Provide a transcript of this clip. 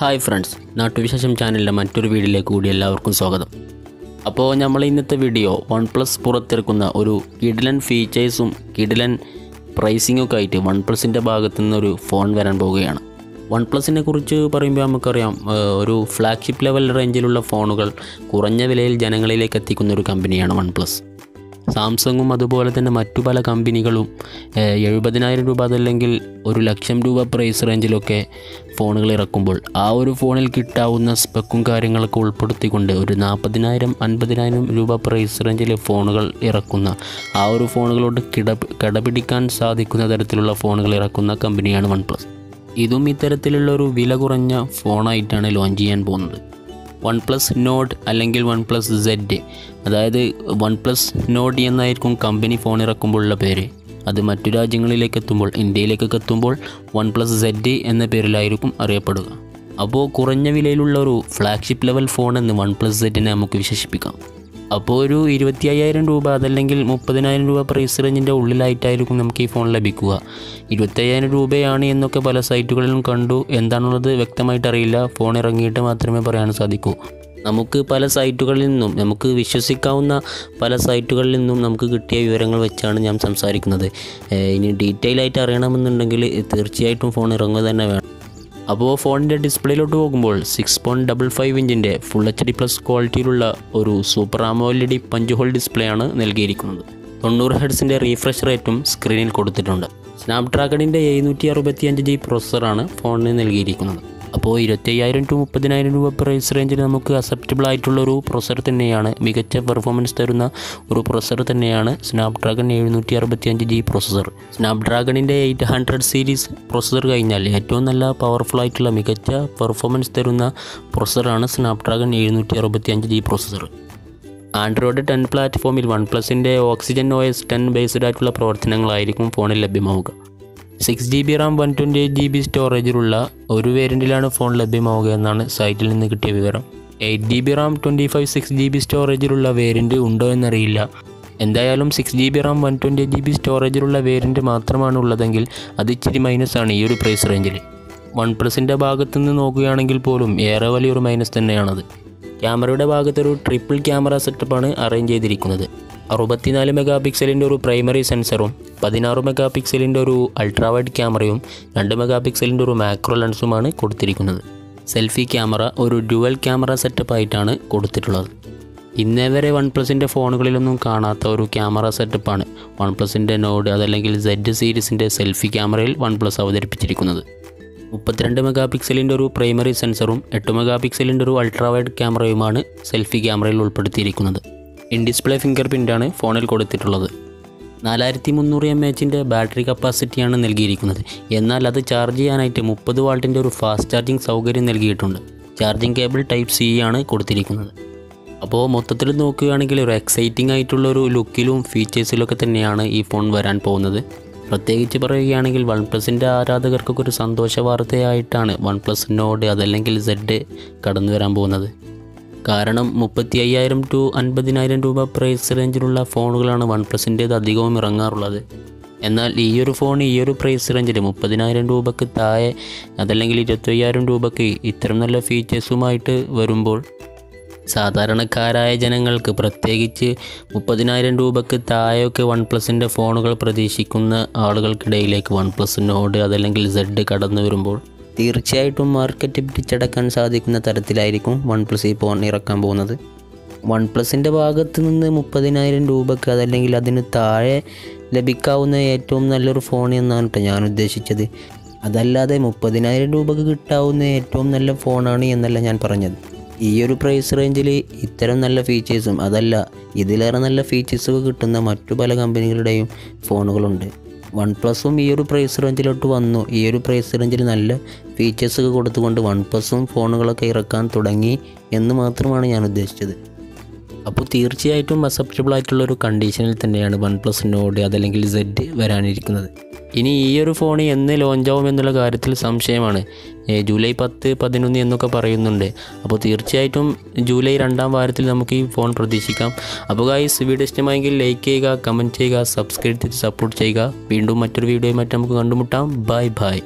Hi friends നാട്ടുവിശേഷം ചാനലിന്റെ മറ്റൊരു വീഡിയോയിലേക്ക് കൂടി എല്ലാവർക്കും സ്വാഗതം. അപ്പോൾ നമ്മൾ ഇന്നത്തെ വീഡിയോ വൺ പ്ലസ് പുറത്തിറക്കുന്ന ഒരു കിഡിലൻ ഫീച്ചേഴ്സും കിഡിലൻ പ്രൈസിങ്ങൊക്കെ ആയിട്ട് വൺ പ്ലസിന്റെ ഭാഗത്തു നിന്നൊരു ഫോൺ വരാൻ പോവുകയാണ്. വൺ പ്ലസിനെ കുറിച്ച് പറയുമ്പോൾ നമുക്കറിയാം ഒരു ഫ്ലാഗ്ഷിപ്പ് ലെവൽ റേഞ്ചിലുള്ള ഫോണുകൾ കുറഞ്ഞ വിലയിൽ ജനങ്ങളിലേക്ക് എത്തിക്കുന്ന ഒരു കമ്പനിയാണ് വൺ പ്ലസ് സാംസങ്ങും അതുപോലെ തന്നെ മറ്റു പല കമ്പനികളും എഴുപതിനായിരം രൂപ അതല്ലെങ്കിൽ ഒരു ലക്ഷം രൂപ പ്രൈസ് റേഞ്ചിലൊക്കെ ഫോണുകൾ ഇറക്കുമ്പോൾ ആ ഒരു ഫോണിൽ കിട്ടാവുന്ന സ്പെക്കും കാര്യങ്ങളൊക്കെ ഉൾപ്പെടുത്തിക്കൊണ്ട് ഒരു നാൽപ്പതിനായിരം അൻപതിനായിരം രൂപ പ്രൈസ് റേഞ്ചിൽ ഫോണുകൾ ഇറക്കുന്ന ആ ഒരു ഫോണുകളോട് കിട കിടപിടിക്കാൻ സാധിക്കുന്ന തരത്തിലുള്ള ഫോണുകൾ ഇറക്കുന്ന കമ്പനിയാണ് വൺ പ്ലസ് ഇതും ഇത്തരത്തിലുള്ള ഒരു വില കുറഞ്ഞ ഫോണായിട്ടാണ് ലോഞ്ച് ചെയ്യാൻ പോകുന്നത്. വൺ പ്ലസ് നോഡ് അല്ലെങ്കിൽ വൺ പ്ലസ് സെഡ് അതായത് വൺ പ്ലസ് നോഡ് എന്നായിരിക്കും കമ്പനി ഫോൺ ഇറക്കുമ്പോഴുള്ള പേര്. അത് മറ്റു രാജ്യങ്ങളിലേക്ക് എത്തുമ്പോൾ ഇന്ത്യയിലേക്കൊക്കെ എത്തുമ്പോൾ വൺ പ്ലസ് സെഡ് എന്ന പേരിലായിരിക്കും അറിയപ്പെടുക. അപ്പോൾ കുറഞ്ഞ വിലയിലുള്ള ഒരു ഫ്ലാഗ്ഷിപ്പ് ലെവൽ ഫോൺ എന്ന് വൺ പ്ലസ് സെഡിനെ നമുക്ക് വിശേഷിപ്പിക്കാം. അപ്പോൾ ഒരു ഇരുപത്തി അയ്യായിരം രൂപ അതല്ലെങ്കിൽ മുപ്പതിനായിരം രൂപ പ്രൈസ് റേഞ്ചിന്റെ ഉള്ളിലായിട്ടായിരിക്കും നമുക്ക് ഈ ഫോൺ ലഭിക്കുക. ഇരുപത്തി അയ്യായിരം രൂപയാണ് എന്നൊക്കെ പല സൈറ്റുകളിലും കണ്ടു. എന്താണുള്ളത് വ്യക്തമായിട്ട് അറിയില്ല. ഫോൺ ഇറങ്ങിയിട്ട് മാത്രമേ പറയാൻ സാധിക്കൂ. നമുക്ക് പല സൈറ്റുകളിൽ നിന്നും നമുക്ക് വിശ്വസിക്കാവുന്ന പല സൈറ്റുകളിൽ നിന്നും നമുക്ക് കിട്ടിയ വിവരങ്ങൾ വെച്ചാണ് ഞാൻ സംസാരിക്കുന്നത്. ഇനി ഡീറ്റെയിൽ ആയിട്ട് അറിയണമെന്നുണ്ടെങ്കിൽ തീർച്ചയായിട്ടും ഫോൺ ഇറങ്ങുക തന്നെ വേണം. അപ്പോൾ ഫോണിന്റെ ഡിസ്പ്ലേയിലോട്ട് പോകുമ്പോൾ സിക്സ് പോയിന്റ് ഡബിൾ ഫൈവ് ഇഞ്ചിന്റെ ഫുൾ എച്ച് ഡി പ്ലസ് ക്വാളിറ്റിയിലുള്ള ഒരു super AMOLED punch hole display ആണ് നൽകിയിരിക്കുന്നത്. തൊണ്ണൂറ് ഹെഡ്സിന്റെ റീഫ്രഷ് റേറ്റും സ്ക്രീനിൽ കൊടുത്തിട്ടുണ്ട്. സ്നാപ്ഡ്രാഗണിന്റെ എഴുന്നൂറ്റി അറുപത്തിയഞ്ച് ജി പ്രോസസ്സറാണ് ഫോണിന് നൽകിയിരിക്കുന്നത്. അപ്പോൾ ഇരുപത്തയ്യായിരം ടു മുപ്പതിനായിരം രൂപ പ്രൈസ് റേഞ്ചിൽ നമുക്ക് അക്സെപ്റ്റബിൾ ആയിട്ടുള്ള ഒരു പ്രൊസർ തന്നെയാണ്. മികച്ച പെർഫോമൻസ് തരുന്ന ഒരു പ്രൊസർ തന്നെയാണ് സ്നാപ്ഡ്രാഗൺ എഴുന്നൂറ്റി അറുപത്തിയഞ്ച് ജി പ്രൊസസ്സർ സ്നാപ്ഡ്രാഗണിന്റെ എയ്റ്റ് ഹൺഡ്രഡ് സീരീസ് പ്രൊസസ്സർ കഴിഞ്ഞാൽ ഏറ്റവും നല്ല പവർഫുൾ ആയിട്ടുള്ള മികച്ച പെർഫോമൻസ് തരുന്ന പ്രൊസറാണ് സ്നാപ്ഡ്രാഗൺ എഴുന്നൂറ്റി അറുപത്തിയഞ്ച് ജി പ്രൊസസ്സർ ആൻഡ്രോയിഡ് ടെൻ പ്ലാറ്റ്ഫോമിൽ one പ്ലസിന്റെ Oxygen O S ten based ആയിട്ടുള്ള പ്രവർത്തനങ്ങളായിരിക്കും ഫോണിൽ ലഭ്യമാവുക. Six G B RAM one twenty eight G B സ്റ്റോറേജിലുള്ള ഒരു വേരിയന്റിലാണ് ഫോൺ ലഭ്യമാവുക എന്നാണ് സൈറ്റിൽ നിന്ന് കിട്ടിയ വിവരം. Eight G B RAM twenty five six G B സ്റ്റോറേജിലുള്ള variant ഉണ്ടോ എന്നറിയില്ല. എന്തായാലും six G B RAM one twenty eight G B സ്റ്റോറേജിലുള്ള variant മാത്രമാണ് ഉള്ളതെങ്കിൽ അത് ഇച്ചിരി മൈനസ് ആണ് ഈ ഒരു പ്രൈസ് റേഞ്ചിൽ വൺ പ്ലസിന്റെ ഭാഗത്തു നിന്ന് നോക്കുകയാണെങ്കിൽ പോലും ഏറെ വലിയൊരു മൈനസ് തന്നെയാണത്. ക്യാമറയുടെ ഭാഗത്തൊരു ട്രിപ്പിൾ ക്യാമറ സെറ്റപ്പാണ് അറേഞ്ച് ചെയ്തിരിക്കുന്നത്. അറുപത്തിനാല് മെഗാ പിക്സലിന്റെ ഒരു പ്രൈമറി സെൻസറും പതിനാറ് മെഗാ പിക്സലിന്റെ ഒരു അൾട്രാ വൈഡ് ക്യാമറയും രണ്ട് മെഗാ പിക്സലിന്റെ ഒരു മാക്രോ ലെൻസുമാണ് കൊടുത്തിരിക്കുന്നത്. സെൽഫി ക്യാമറ ഒരു ഡ്യുവൽ ക്യാമറ സെറ്റപ്പ് ആയിട്ടാണ് കൊടുത്തിട്ടുള്ളത്. ഇന്നേ വരെ വൺ പ്ലസിന്റെ ഫോണുകളിലൊന്നും കാണാത്ത ഒരു ക്യാമറ സെറ്റപ്പാണ് വൺ പ്ലസിന്റെ നോഡ് അതല്ലെങ്കിൽ സെഡ് സീരീസിന്റെ സെൽഫി ക്യാമറയിൽ വൺ പ്ലസ് അവതരിപ്പിച്ചിരിക്കുന്നത്. മുപ്പത്തിരണ്ട് മെഗാ പിക്സലിന്റെ ഒരു പ്രൈമറി സെൻസറും എട്ട് മെഗാ പിക്സലിന്റെ ഒരു അൾട്രാ വൈഡ് ക്യാമറയുമാണ് സെൽഫി ക്യാമറയിൽ ഉൾപ്പെടുത്തിയിരിക്കുന്നത്. ഇൻ ഡിസ്പ്ലേ ഫിംഗർ പ്രിന്റാണ് ഫോണിൽ കൊടുത്തിട്ടുള്ളത്. നാലായിരത്തി മുന്നൂറ് എം എച്ചിന്റെ ബാറ്ററി കപ്പാസിറ്റിയാണ് നൽകിയിരിക്കുന്നത്. എന്നാൽ അത് ചാർജ് ചെയ്യാനായിട്ട് മുപ്പത് വാൾട്ടിന്റെ ഒരു ഫാസ്റ്റ് ചാർജിങ് സൗകര്യം നൽകിയിട്ടുണ്ട്. ചാർജിങ് കേബിൾ ടൈപ്പ് സി ആണ് കൊടുത്തിരിക്കുന്നത്. അപ്പോൾ മൊത്തത്തിൽ നോക്കുകയാണെങ്കിൽ ഒരു എക്സൈറ്റിംഗ് ആയിട്ടുള്ള ഒരു ലുക്കിലും ഫീച്ചേഴ്സിലൊക്കെ തന്നെയാണ് ഈ ഫോൺ വരാൻ പോകുന്നത്. പ്രത്യേകിച്ച് പറയുകയാണെങ്കിൽ വൺ പ്ലസിന്റെ ആരാധകർക്കൊക്കെ ഒരു സന്തോഷ വാർത്തയായിട്ടാണ് വൺ പ്ലസ് നോഡ് അതല്ലെങ്കിൽ സെഡ് കടന്നു വരാൻ പോകുന്നത്. കാരണം മുപ്പത്തി അയ്യായിരം ടു അൻപതിനായിരം രൂപ പ്രൈസ് റേഞ്ചിലുള്ള ഫോണുകളാണ് വൺ പ്ലസിന്റേത് അധികവും ഇറങ്ങാറുള്ളത്. എന്നാൽ ഈ ഒരു ഫോൺ ഈ ഒരു പ്രൈസ് റേഞ്ചിൽ മുപ്പതിനായിരം രൂപക്ക് താഴെ അതല്ലെങ്കിൽ ഇരുപത്തയ്യായിരം രൂപക്ക് ഇത്തരം നല്ല ഫീച്ചേഴ്സുമായിട്ട് വരുമ്പോൾ സാധാരണക്കാരായ ജനങ്ങൾക്ക് പ്രത്യേകിച്ച് മുപ്പതിനായിരം രൂപക്ക് താഴെയൊക്കെ വൺ പ്ലസിന്റെ ഫോണുകൾ പ്രതീക്ഷിക്കുന്ന ആളുകൾക്കിടയിലേക്ക് വൺ പ്ലസ് നോഡ് അതല്ലെങ്കിൽ സെഡ് കടന്നു വരുമ്പോൾ തീർച്ചയായിട്ടും മാർക്കറ്റ് പിടിച്ചടക്കാൻ സാധിക്കുന്ന തരത്തിലായിരിക്കും വൺ പ്ലസ് ഈ ഫോൺ ഇറക്കാൻ പോകുന്നത്. വൺ പ്ലസിന്റെ ഭാഗത്ത് നിന്ന് മുപ്പതിനായിരം രൂപക്ക് അതല്ലെങ്കിൽ അതിന് താഴെ ലഭിക്കാവുന്ന ഏറ്റവും നല്ലൊരു ഫോൺ എന്നാണ് കേട്ടോ ഞാൻ ഉദ്ദേശിച്ചത്. അതല്ലാതെ മുപ്പതിനായിരം രൂപക്ക് കിട്ടാവുന്ന ഏറ്റവും നല്ല ഫോണാണ് എന്നല്ല ഞാൻ പറഞ്ഞത്. ഈ ഒരു പ്രൈസ് റേഞ്ചിൽ ഇത്തരം നല്ല ഫീച്ചേഴ്സും അതല്ല ഇതിലേറെ നല്ല ഫീച്ചേഴ്സൊക്കെ കിട്ടുന്ന മറ്റു പല കമ്പനികളുടെയും ഫോണുകളുണ്ട് വൺ പ്ലസും ഈ ഒരു പ്രൈസ് റേഞ്ചിലോട്ട് വന്നു. ഈ ഒരു പ്രൈസ് റേഞ്ചിൽ നല്ല ഫീച്ചേഴ്സൊക്കെ കൊടുത്തുകൊണ്ട് വൺ പ്ലസും ഫോണുകളൊക്കെ ഇറക്കാൻ തുടങ്ങി എന്ന് മാത്രമാണ് ഞാൻ ഉദ്ദേശിച്ചത്. അപ്പോൾ തീർച്ചയായിട്ടും അക്സെപ്റ്റബിൾ ആയിട്ടുള്ള ഒരു കണ്ടീഷനിൽ തന്നെയാണ് വൺ പ്ലസ് നോഡ് അതല്ലെങ്കിൽ സെഡ് വരാനിരിക്കുന്നത്. ഇനി ഈ ഒരു ഫോൺ എന്ന് ലോഞ്ച് ആവും എന്നുള്ള കാര്യത്തിൽ സംശയമാണ്. ജൂലൈ പത്ത് പതിനൊന്ന് എന്നൊക്കെ പറയുന്നുണ്ട്. അപ്പോൾ തീർച്ചയായിട്ടും ജൂലൈ രണ്ടാം വാരത്തിൽ നമുക്ക് ഈ ഫോൺ പ്രതീക്ഷിക്കാം. അപ്പോൾ ഗായ്സ് വീഡിയോ ഇഷ്ടമായെങ്കിൽ ലൈക്ക് ചെയ്യുക കമന്റ് ചെയ്യുക സബ്സ്ക്രൈബ് ചെയ്ത് സപ്പോർട്ട് ചെയ്യുക. വീണ്ടും മറ്റൊരു വീഡിയോയുമായിട്ട് നമുക്ക് കണ്ടുമുട്ടാം. Bye bye